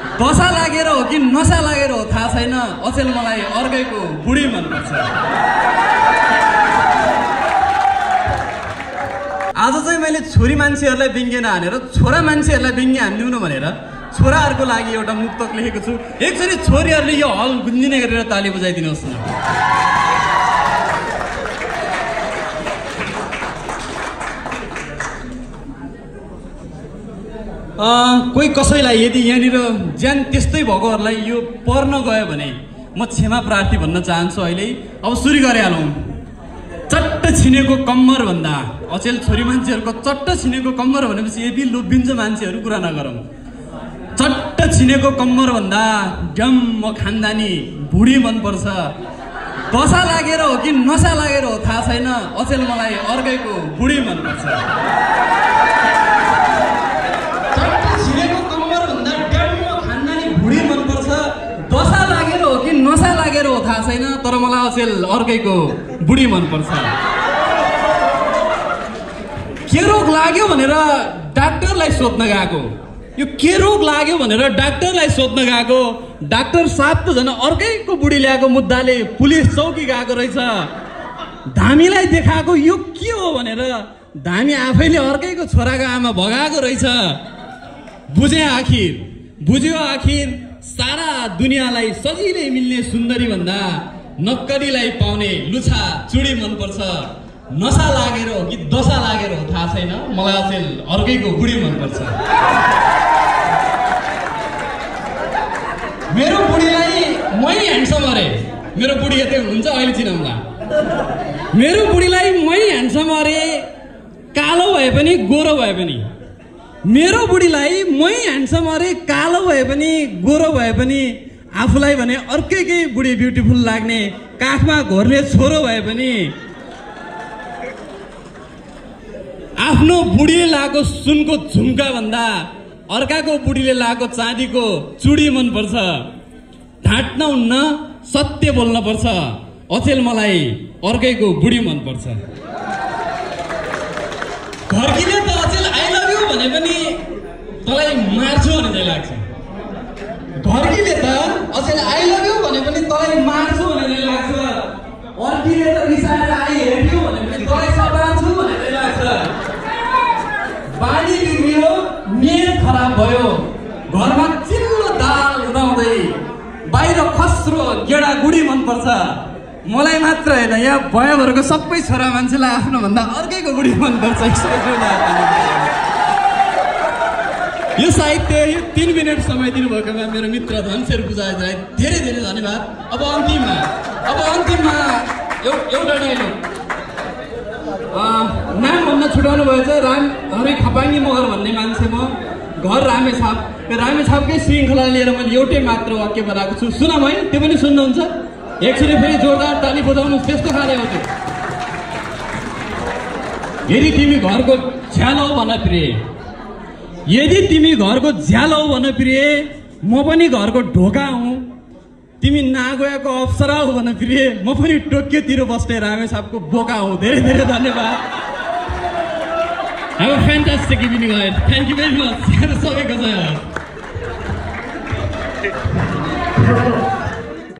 बसा लागेर हो कि नसा लागेर हो थाहा छैन। अचेल मलाई अर्कैको बुढी मनपर्छ। आज चाहिँ मैले छोरी मान्छेहरूलाई व्यङ्ग्य नहानेर छोरा मान्छेहरूलाई व्यङ्ग्य हानिदिउनु भनेर छोराहरूको लागि एउटा मुक्तक लेखेको छु। एकचोटि छोरीहरूले यो हल गुन्जिने गरेर ताली बजाइदिनुहोस् न। कोही कसैलाई यदि यहाँनिर ज्यान त्यस्तै भएकोहरूलाई यो पर्न गयो भने म क्षमा प्रार्थी भन्न चाहन्छु अहिले। अब सुरु गरिहालौँ। चट्ट छिनेको कम्मर भन्दा अचेल छोरी मान्छेहरूको चट्ट छिनेको कम्मर भनेपछि यदि लोभिन्छ मान्छेहरू कुरा नगरौँ। चट्ट छिनेको कम्मर भन्दा डम्म खानदानी भुडी मनपर्छ। दशा लागेर हो कि नसा लागेर हो थाहा छैन। अचेल मलाई अर्कैको बुढी मनपर्छ। छैन तर मलाई अचेल अर्कैको बुढी मनपर्छ। के रोग लाग्यो भनेर डाक्टरलाई सोध्न गएको? यो के रोग लाग्यो भनेर डाक्टरलाई सोध्न गएको? डाक्टर झन् अर्कैको बुढी ल्याएको मुद्दाले पुलिस चौकी गएको रहेछ। धामीलाई देखाएको यो के हो भनेर धामी आफैले अर्कैको छोराको आमा भगाएको रहेछ। बुझे आखिर? बुझ्यो आखिर? सारा दुनियाँलाई सजिलै मिल्ने सुन्दरी भन्दा नक्कलीलाई पाउने लुछा चुडी मनपर्छ। नसा लागेर हो कि दशा लागेर हो थाहा छैन? मलाई अचेल अर्कैको बुढी मनपर्छ। मेरो बुढीलाई मै ह्यान्डसम अरे। मेरो बुढी यतै हुन्छ अहिले चिनाउँला। मेरो बुढीलाई मै ह्यान्डसम अरे कालो भए पनि गोरो भए पनि। मेरो बुढीलाई मै ह्यान्डसम अरे कालो भए पनि गोरो भए पनि आफूलाई भने अर्कैकै बुढी ब्युटिफुल लाग्ने काखमा घोर्ने छोरो भए पनि। आफ्नो बुढीले लगाएको सुनको झुम्का भन्दा अर्काको बुढीले लगाएको चाँदीको चुडी मनपर्छ ढाँट्न हुन्न सत्य बोल्न पर्छ। अचेल मलाई अर्कैको बुढी मनपर्छ घर्किने त अचेल आई लभ यु भने पनि तँलाई मार्छु भने चाहिँ लाग्छ। घर्किले त अचेल आई लभ यु भने पनि तँलाई मार्छु भने चाहिँ लाग्छ। अर्कीले त रिसाएर आई हेट यु भने पनि तँलाई सतार्छु भने चाहिँ लाग्छ। बानी बिग्रियो मेल खराब भयो। घरमा चिल्लो दाल उदाउँदै बाहिर खस्रो गेडा गुडी मनपर्छ। मलाई मात्र होइन यहाँ भयोभरको सबै छोरा मान्छेलाई आफ्नो भन्दा अर्कैको बुढी मनपर्छ। यो साहित्य यो तिन मिनट समय दिनुभएकोमा मेरो मित्र धनशेर पुजालाई धेरै धेरै धन्यवाद। अब अन्तिममा अब अन्तिममा एउ- एउटा अँ, नाम भन्न छुट्याउनु भएछ राम हरि खपाङ्गी मगर भन्ने मान्छे म। घर रामेछाप। यो रामेछापकै श्रृङ्खला लिएर मैले एउटै मात्र वाक्य बनाएको छु। सुन है त्यो पनि सुन्नुहुन्छ। एकचोटि फेरि जोरदार ताली बजाउनु त्यस्तो खाले हो त्यो। यदि तिमी घरको झ्यालो भन प्रिय यदि तिमी घरको झ्यालो भन प्रिय म पनि घरको ढोका हुँ तिमी नागोयाको अप्सरा हो भन प्रिय म पनि टोकियोतिर बस्ने रामेछापको बोका हुँ धेरै धेरै धन्यवाद a fantastic evening ahead. Thank you very much. सबैको होस्।